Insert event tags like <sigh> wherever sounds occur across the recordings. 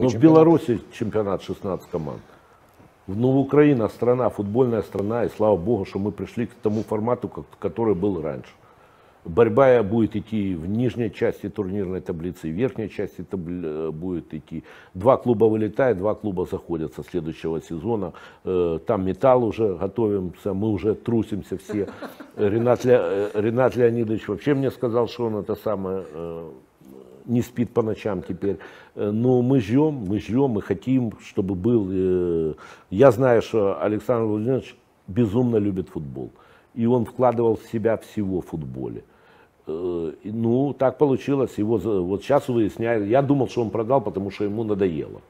Ну, в Беларуси чемпионат 16 команд. Ну, Украина страна, футбольная страна, и слава богу, что мы пришли к тому формату, как- который был раньше. Борьба будет идти в нижней части турнирной таблицы, в верхней части табли- э, будет идти. Два клуба вылетают, два клуба заходят со следующего сезона. Э, Там металл уже готовимся, мы уже трусимся все. <laughs> Ренат, Ле- э, Ренат Леонидович вообще мне сказал, что он это самое не спит по ночам теперь. Э, Но мы ждем, мы ждем, мы хотим, чтобы был... э, Я знаю, что Александр Владимирович безумно любит футбол. И он вкладывал в себя всего в футболе. Э, Ну, так получилось. Его, вот сейчас выясняется, я думал, что он продал, потому что ему надоело.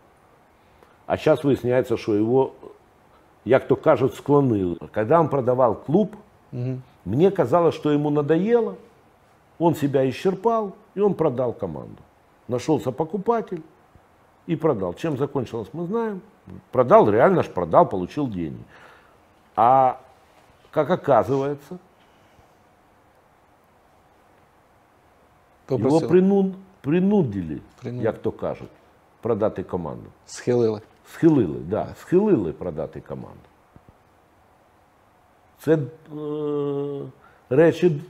А сейчас выясняется, что его, як то кажуть, склонили. Когда он продавал клуб, мне казалось, что ему надоело, он себя исчерпал, и он продал команду. Нашелся покупатель и продал. Чем закончилось, мы знаем. Продал, реально ж продал, получил деньги. А как оказывается, його Попросили. прину- принудили, Принудили. як то кажуть, продати команду. Схилили. Схилили, да, схилили продати команду. Це е, речі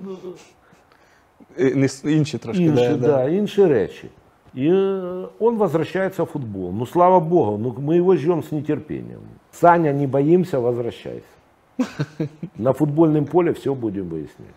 Інші трошки. інші, да, да, да. інші речі. І е, он возвращается в футбол. Ну, слава Богу, ну, мы его ждем с нетерпением. Саня, не боимся, возвращайся. <laughs> На футбольном поле все будем выяснять.